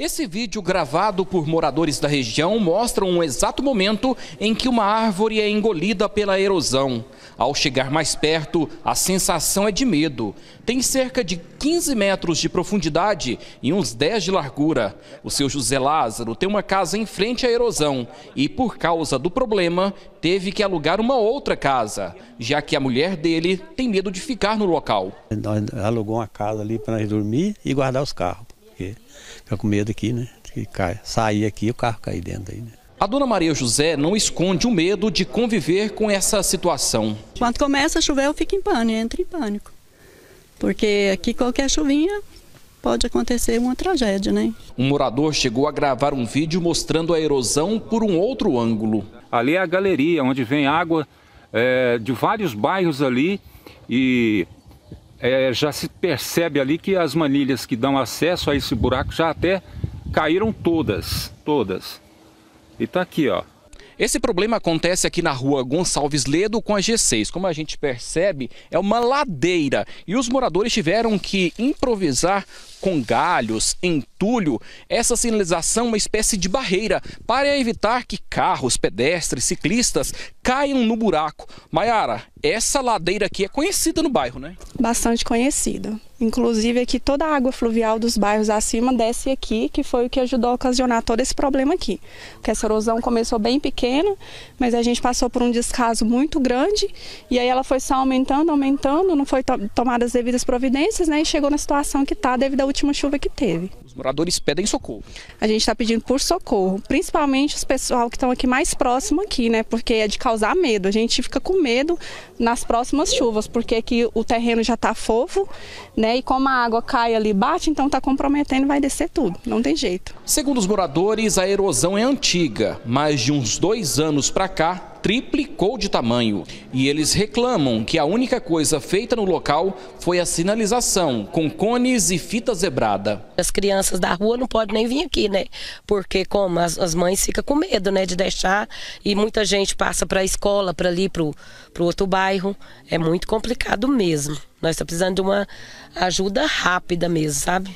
Esse vídeo gravado por moradores da região mostra um exato momento em que uma árvore é engolida pela erosão. Ao chegar mais perto, a sensação é de medo. Tem cerca de 15 metros de profundidade e uns 10 de largura. O seu José Lázaro tem uma casa em frente à erosão e, por causa do problema, teve que alugar uma outra casa, já que a mulher dele tem medo de ficar no local. Alugou uma casa ali para nós dormir e guardar os carros porque fica com medo aqui, né? Que cai, sair aqui e o carro cair dentro aí, né? A dona Maria José não esconde o medo de conviver com essa situação. Quando começa a chover, eu fico em pânico, entro em pânico. Porque aqui qualquer chuvinha pode acontecer uma tragédia, né? Um morador chegou a gravar um vídeo mostrando a erosão por um outro ângulo. Ali é a galeria, onde vem água é, de vários bairros ali e é, já se percebe ali que as manilhas que dão acesso a esse buraco já até caíram todas, todas. E tá aqui, ó. Esse problema acontece aqui na rua Gonçalves Ledo com a G6. Como a gente percebe, é uma ladeira e os moradores tiveram que improvisar com galhos, entulho, essa sinalização é uma espécie de barreira para evitar que carros, pedestres, ciclistas caiam no buraco. Maiara, essa ladeira aqui é conhecida no bairro, né? Bastante conhecida. Inclusive aqui toda a água fluvial dos bairros acima desce aqui, que foi o que ajudou a ocasionar todo esse problema aqui. Porque essa erosão começou bem pequena, mas a gente passou por um descaso muito grande e aí ela foi só aumentando, aumentando, não foi to tomadas as devidas providências, né? E chegou na situação que está devido à última chuva que teve. Os moradores pedem socorro. A gente está pedindo por socorro, principalmente os pessoal que estão aqui mais próximo aqui, né? Porque é de causar medo. A gente fica com medo nas próximas chuvas, porque aqui o terreno já está fofo, né? E como a água cai ali bate, então está comprometendo, vai descer tudo. Não tem jeito. Segundo os moradores, a erosão é antiga, mas de uns dois anos para cá triplicou de tamanho. E eles reclamam que a única coisa feita no local foi a sinalização, com cones e fita zebrada. As crianças da rua não podem nem vir aqui, né? Porque como as, as mães ficam com medo, né, de deixar e muita gente passa para a escola, para ali, para o outro bairro. É muito complicado mesmo. Nós estamos precisando de uma ajuda rápida mesmo, sabe?